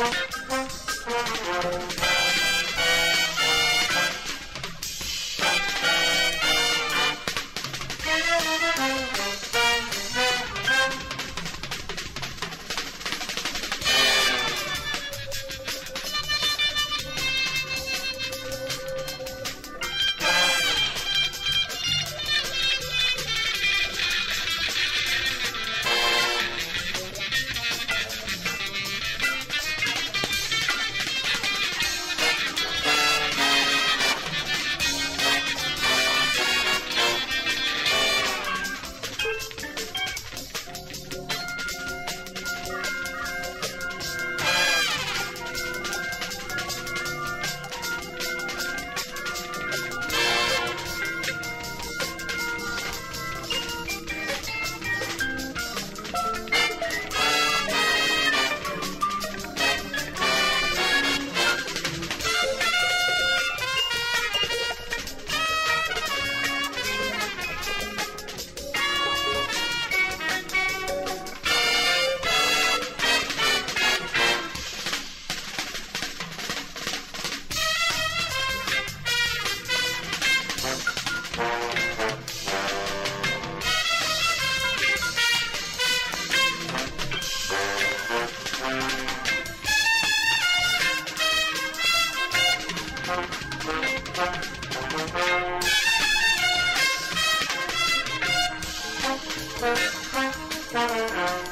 Música Thank you.